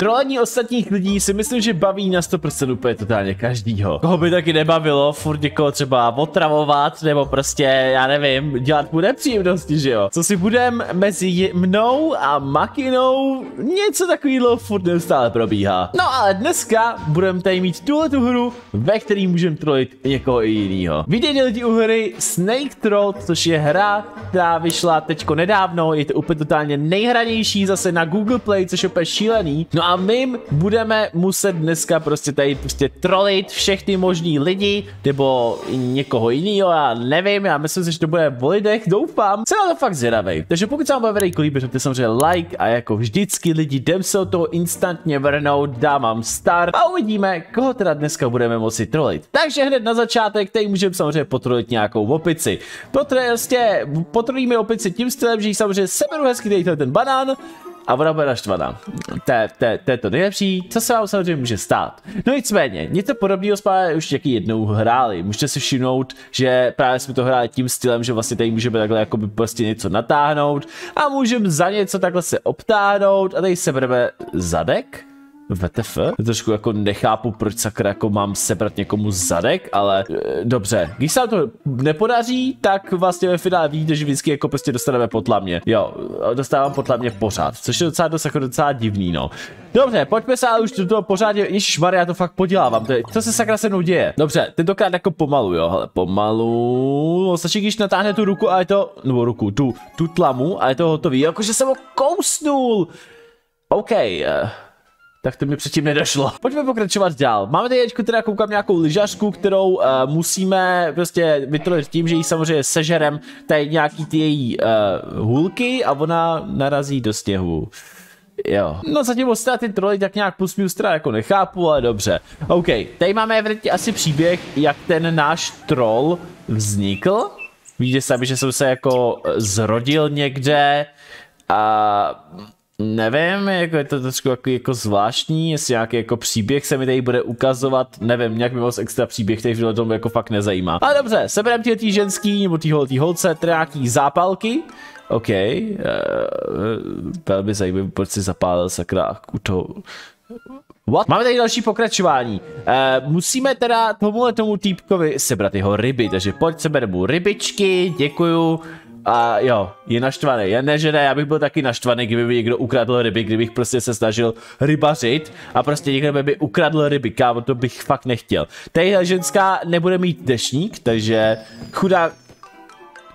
Trolení ostatních lidí si myslím, že baví na 100% úplně totálně každýho. Koho by taky nebavilo, furt někoho třeba otravovat, nebo prostě, já nevím, dělat mu nepříjemnosti, že jo? Co si budem mezi mnou a Makinou, něco takového furt neustále probíhá. No ale dneska budeme tady mít tuhle tu hru, ve který můžeme trolit někoho i jinýho. Vidíte lidi u hry Snake Troll, což je hra, která vyšla teďko nedávno, je to úplně totálně nejhranější zase na Google Play, což je úplně šílený. No a my budeme muset dneska prostě tady prostě trolit všechny možný lidi, nebo někoho jiného, já nevím, já myslím si, že to bude v lidech, doufám. Jsem na to fakt zvědavý. Takže pokud se vám bude video líbit, dejte samozřejmě like a jako vždycky lidi jdem se o toho instantně vrhnout, dám vám start a uvidíme, koho teda dneska budeme moci trolit. Takže hned na začátek, tady můžeme samozřejmě potrolit nějakou opici. Potrolíme opici tím stylem, že ji samozřejmě seberu hezky tady ten banán, a ona bude naštvaná. To, je to nejlepší, co se vám samozřejmě může stát. No nicméně, něco podobného jsme už taky jednou hráli. Můžete si všimnout, že právě jsme to hráli tím stylem, že vlastně tady můžeme takhle jako by prostě něco natáhnout a můžeme za něco takhle se obtáhnout a tady se bereme zadek VTF? Trošku jako nechápu, proč sakra jako mám sebrat někomu zadek, ale e, dobře. Když se to nepodaří, tak vlastně ve finále vidíte, že vždycky jako prostě dostaneme potlamě. Jo, dostávám potlamě pořád, což je docela, dost, jako docela divný, no. Dobře, pojďme se ale už do toho pořádně, Ježíš já to fakt podělávám, to je, co se sakra se mnou děje? Dobře, tentokrát jako pomalu, jo, hele, pomalu, stačí, když natáhne tu ruku a je to, nebo ruku, tu, tu tlamu a je to hotový, jakože jsem ho kousnul. OK, uh, tak to mi předtím nedošlo. Pojďme pokračovat dál. Máme tady teďko teda koukám nějakou lyžařku, kterou uh, musíme prostě vytrolit tím, že jí samozřejmě sežerem tady nějaký ty její uh, hůlky a ona narazí do sněhu. Jo. No zatím ostatní troly tak nějak plus minus teda jako nechápu, ale dobře. OK, tady máme evidentně asi příběh, jak ten náš troll vznikl. Víte sami, že jsem se jako zrodil někde a Nevím, jako je to trošku jako, jako zvláštní, jestli nějaký jako příběh se mi tady bude ukazovat, nevím, nějak mi moc extra příběh, který v tom jako fakt nezajímá. Ale dobře, seberem tý ženský, nebo tý, tý holce, teda nějaký zápalky, OK, uh, velmi zajímavý, proč si zapálil sakra u toho... What? Máme tady další pokračování. Uh, musíme teda tomuhle tomu týpkovi sebrat jeho ryby, takže pojď seberem mu rybičky, děkuju. A jo, je naštvaný. Já ne, že ne, já bych byl taky naštvaný, kdyby mi někdo ukradl ryby, kdybych prostě se snažil rybařit a prostě někdo by mi ukradl ryby, kámo, to bych fakt nechtěl. Tady ženská nebude mít dešník, takže chudá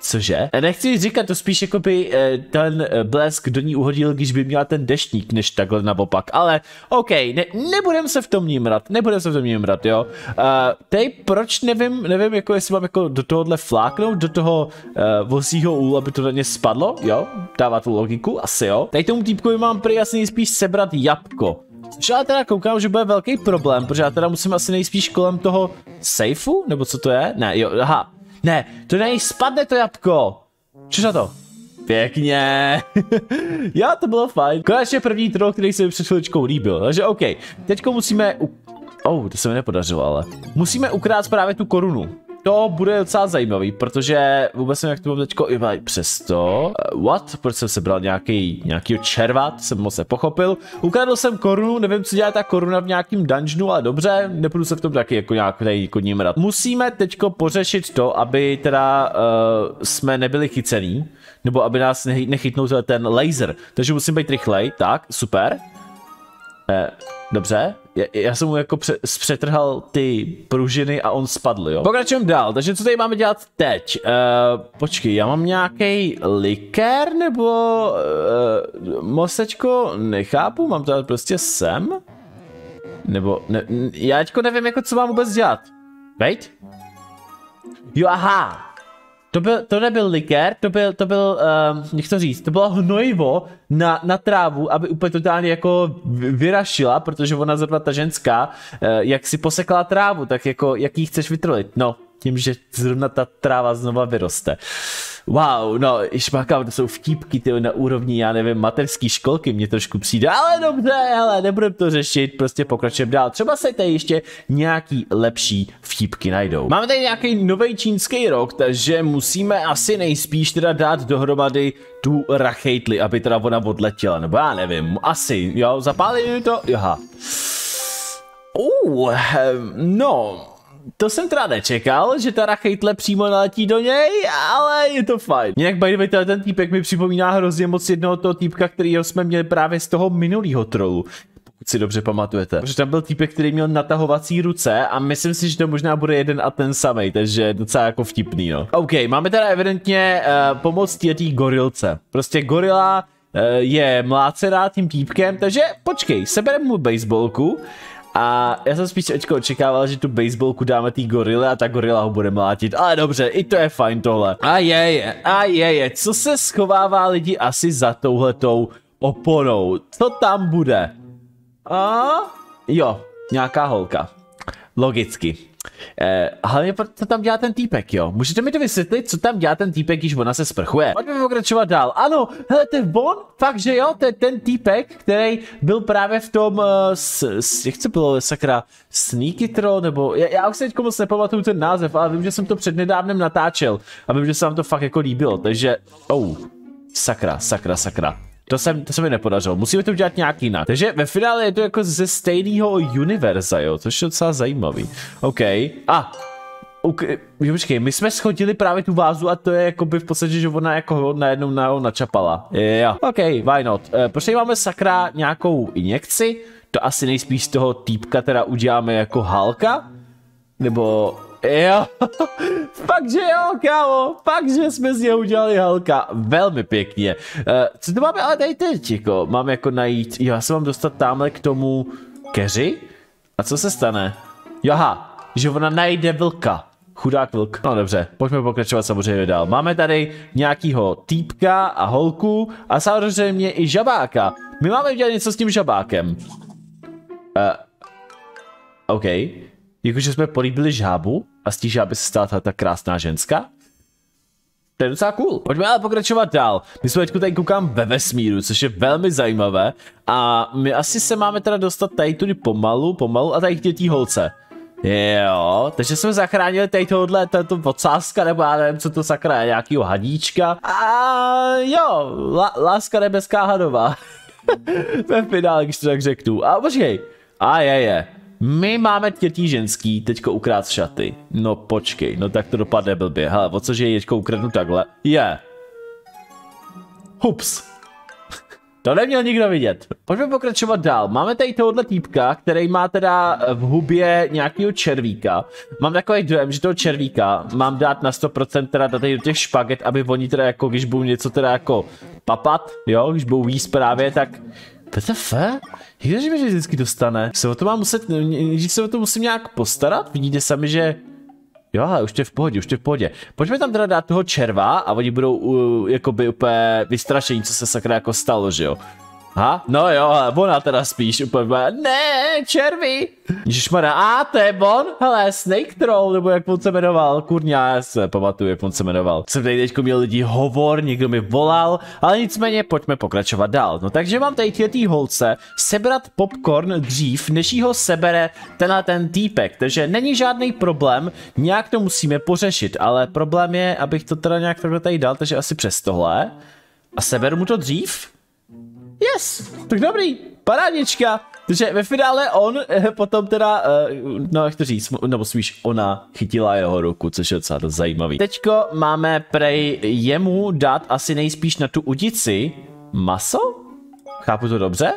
Cože? Nechci říkat, to spíš jako by eh, ten eh, blesk do ní uhodil, když by měla ten deštník, než takhle naopak. Ale OK, ne, nebudem se v tom nímrat, nebudem se v tom nímrat, jo. Uh, teď proč nevím, nevím, jako jestli mám jako do tohohle fláknout, do toho uh, vozího úlu, aby to na ně spadlo, jo. Dává tu logiku, asi jo. Tady tomu týpkovi mám prý asi nejspíš sebrat jabko. Což já teda koukám, že bude velký problém, protože já teda musím asi nejspíš kolem toho safeu, nebo co to je? Ne, jo, aha, ne, to nej spadne to jabko. Což na to? Pěkně. Já to bylo fajn. Konečně první troll, který se mi před chviličkou líbil. Takže OK. Teďko musíme... U... Oh, to se mi nepodařilo, ale... Musíme ukrát právě tu korunu to bude docela zajímavý, protože vůbec jsem jak to mám teďko i přesto. Uh, what? Proč jsem sebral nějaký, nějaký červat, jsem moc nepochopil. Ukradl jsem korunu, nevím, co dělá ta koruna v nějakým dungeonu, ale dobře, nepůjdu se v tom taky jako nějak tady jako ním rad. Musíme teďko pořešit to, aby teda uh, jsme nebyli chycený, nebo aby nás nechytnul ten laser. Takže musím být rychlej, tak, super. Eh, dobře, já, jsem mu jako pře zpřetrhal ty pružiny a on spadl, jo. Pokračujeme dál, takže co tady máme dělat teď? Uh, počkej, já mám nějaký likér nebo uh, mosečko? Nechápu, mám to prostě sem? Nebo, ne, já teďko nevím, jako co mám vůbec dělat. Wait? Jo, aha, to, byl, to nebyl likér, to byl, to byl, um, jak to říct, to bylo hnojivo na, na trávu, aby úplně totálně jako vyrašila, protože ona zrovna ta ženská, uh, jak si posekla trávu, tak jako, jak jí chceš vytrolit, no, tím, že zrovna ta tráva znova vyroste. Wow, no, šmakám, to jsou vtípky ty na úrovni, já nevím, mateřské školky mě trošku přijde, ale dobře, ale nebudem to řešit, prostě pokračujeme dál. Třeba se tady ještě nějaký lepší vtípky najdou. Máme tady nějaký nový čínský rok, takže musíme asi nejspíš teda dát dohromady tu rachejtli, aby teda ona odletěla, nebo já nevím, asi, jo, zapálili to, jaha. Uh, no, to jsem teda nečekal, že ta rachejtle přímo naletí do něj, ale je to fajn. Jinak by the way, ten týpek mi připomíná hrozně moc jednoho toho týpka, kterýho jsme měli právě z toho minulého trollu pokud si dobře pamatujete. Protože tam byl týpek, který měl natahovací ruce a myslím si, že to možná bude jeden a ten samý, takže docela jako vtipný, no. OK, máme teda evidentně uh, pomoc té gorilce. Prostě gorila uh, je mlácená tím týpkem, takže počkej, sebereme mu baseballku a já jsem spíš teďko očekával, že tu baseballku dáme té gorile a ta gorila ho bude mlátit. Ale dobře, i to je fajn tohle. A je, je, a je, je. Co se schovává lidi asi za touhletou oponou? Co tam bude? A jo, nějaká holka. Logicky. Eh, hlavně, co tam dělá ten týpek, jo? Můžete mi to vysvětlit, co tam dělá ten týpek, když ona se sprchuje? Pojďme pokračovat dál. Ano, hele, ten Bon, fakt, že jo, ten, ten týpek, který byl právě v tom, uh, s, s, jak to bylo, sakra, Sneaky Troll, nebo, já, já už se teď moc nepamatuju ten název, ale vím, že jsem to přednedávnem natáčel a vím, že se vám to fakt jako líbilo, takže, oh, sakra, sakra, sakra. To, jsem, to se mi nepodařilo. Musíme to udělat nějak jinak. Takže ve finále je to jako ze stejného univerza, jo, což je docela zajímavý. OK. A, ah, Okay. Počkej, my jsme schodili právě tu vázu a to je jako by v podstatě, že ona jako najednou na, načapala. Jo, ok, why not. E, proč máme sakra nějakou injekci? To asi nejspíš z toho týpka teda uděláme jako Halka? Nebo Jo, fakt, že jo, kámo, fakt, že jsme z něho udělali Halka, velmi pěkně. Uh, co to máme ale tady teď, jako, mám jako najít, jo, já se mám dostat tamhle k tomu keři? A co se stane? Jaha, že ona najde vlka. Chudák vlk. No dobře, pojďme pokračovat samozřejmě dál. Máme tady nějakýho týpka a holku a samozřejmě i žabáka. My máme udělat něco s tím žabákem. Uh, OK. Jakože jsme políbili žábu a z té žáby se stala ta, krásná ženská? To je docela cool. Pojďme ale pokračovat dál. My jsme teď tady koukám ve vesmíru, což je velmi zajímavé. A my asi se máme teda dostat tady tudy pomalu, pomalu a tady k tý holce. Jo, takže jsme zachránili tady tohle, tato podsázka, nebo já nevím, co to sakra je, nějakýho hadíčka. A jo, la, láska nebeská hadová. Ve finále, když to tak řeknu. A počkej. A je, je. My máme tětí ženský teďko ukrát šaty. No počkej, no tak to dopadne blbě. Hele, o cože je teďko ukradnu takhle? Je. Yeah. Hups. To neměl nikdo vidět. Pojďme pokračovat dál. Máme tady tohohle týpka, který má teda v hubě nějakého červíka. Mám takový dojem, že toho červíka mám dát na 100% teda do těch špaget, aby oni teda jako, když budou něco teda jako papat, jo, když budou víc právě, tak WTF? Jak že vždycky dostane? Se o to mám muset, že se o to musím nějak postarat? Vidíte sami, že Jo, ale už to je v pohodě, už to je v pohodě. Pojďme tam teda dát toho červa a oni budou uh, jakoby úplně vystrašení, co se sakra jako stalo, že jo. Ha? No jo, ona teda spíš úplně, ne, červy. Ježišmarja, a to je Bon? Hele, Snake Troll, nebo jak on se jmenoval, kurňa, já se pamatuju, jak on se jmenoval. Jsem tady teďko měl lidi hovor, někdo mi volal, ale nicméně pojďme pokračovat dál. No takže mám tady tý holce sebrat popcorn dřív, než ho sebere tenhle ten týpek, takže není žádný problém, nějak to musíme pořešit, ale problém je, abych to teda nějak takhle tady dal, takže asi přes tohle. A seberu mu to dřív? Yes, tak dobrý, parádička. Takže ve finále on eh, potom teda, eh, no jak to říct, nebo spíš ona chytila jeho ruku, což je docela dost zajímavý. Teďko máme prej jemu dát asi nejspíš na tu udici maso? Chápu to dobře?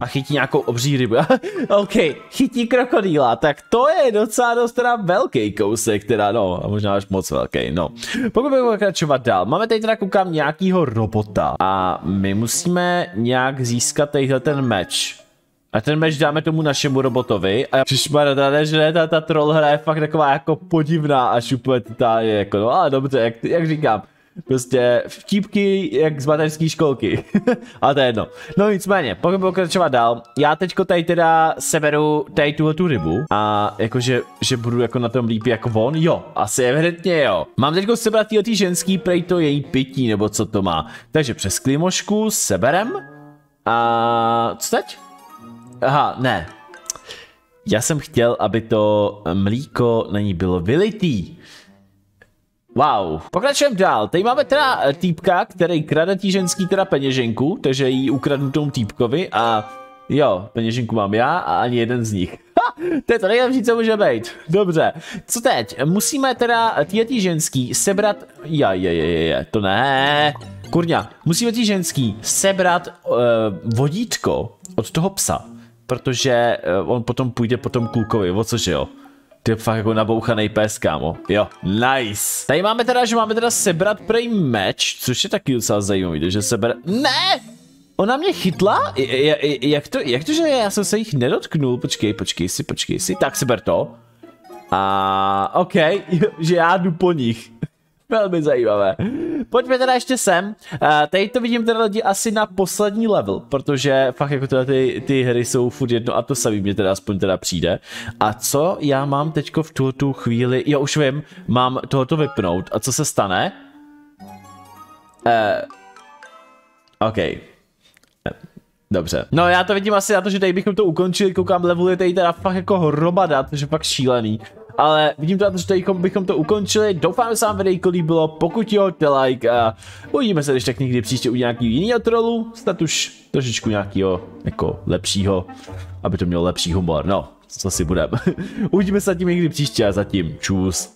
A chytí nějakou obří rybu. OK, chytí krokodýla, tak to je docela dost teda velký kousek, teda no, a možná až moc velký, no. Pokud budeme pokračovat dál, máme tady teda koukám nějakýho robota a my musíme nějak získat tadyhle ten meč. A ten meč dáme tomu našemu robotovi a přišmar, ta, že ta, ta troll hra je fakt taková jako podivná až úplně totálně jako, no ale dobře, jak, jak říkám, Prostě vtípky jak z mateřské školky. Ale to je jedno. No nicméně, pokud pokračovat dál, já teďko tady teda seberu tady tuhle tu rybu a jakože, že budu jako na tom líp jako on, jo, asi evidentně jo. Mám teďko sebrat tyhle ženský, prej to její pití, nebo co to má. Takže přes klimošku seberem a co teď? Aha, ne. Já jsem chtěl, aby to mlíko na ní bylo vylitý. Wow. Pokračujeme dál. Tady máme teda eh, týpka, který krade tý ženský teda peněženku, takže jí ukradnu tomu týpkovi a jo, peněženku mám já a ani jeden z nich. Ha, to je to nejlepší, co může být. Dobře. Co teď? Musíme teda tý ženský sebrat... Ja, je, je, je, je, to ne. Kurňa, musíme tý ženský sebrat uh, vodítko od toho psa, protože uh, on potom půjde po tom klukovi, o což jo. Ty fakt jako nabouchaný pes, kámo. Jo, nice. Tady máme teda, že máme teda sebrat prej meč, což je taky docela zajímavý, že seber... Ne! Ona mě chytla? Jak to, jak to, že já jsem se jich nedotknul? Počkej, počkej si, počkej si. Tak seber to. A OK, že já jdu po nich. Velmi zajímavé. Pojďme teda ještě sem. Uh, tady to vidím teda lidi asi na poslední level, protože fakt jako teda ty, ty hry jsou furt jedno a to samý mě teda aspoň teda přijde. A co já mám teďko v tuhle tu chvíli, jo už vím, mám tohoto vypnout a co se stane? Uh, OK. Dobře. No já to vidím asi na to, že tady bychom to ukončili, koukám level je tady teda fakt jako hromada, takže fakt šílený ale vidím to že tady bychom to ukončili. Doufám, že se vám videjko líbilo, pokud jo, te like a uvidíme se když tak někdy příště u nějaký jiného trollu, snad už trošičku nějakého jako lepšího, aby to mělo lepší humor, no, co si budeme. uvidíme se tím někdy příště a zatím čus.